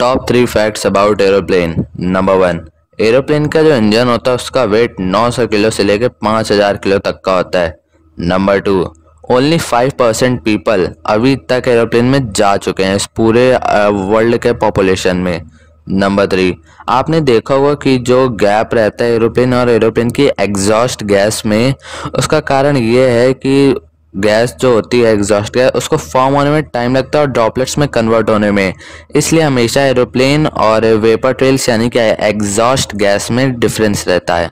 Top three facts about aeroplane number one aeroplane का जो engine होता है, उसका वेट 900 किलो से लेकर 5000 किलो तक का होता है। Number two only five percent people अभी तक एरोप्लेन में जा चुके हैं, इस पूरे वर्ल्ड के पॉपुलेशन में। नंबर थ्री आपने देखा होगा कि जो गैप रहता है एरोप्लेन और एरोप्लेन की एग्जॉस्ट गैस में, उसका कारण ये है कि गैस जो होती है एग्जॉस्ट गैस, उसको फॉर्म होने में टाइम लगता है और ड्रॉपलेट्स में कन्वर्ट होने में। इसलिए हमेशा एरोप्लेन और वेपर ट्रेल्स यानी कि एग्जॉस्ट गैस में डिफरेंस रहता है।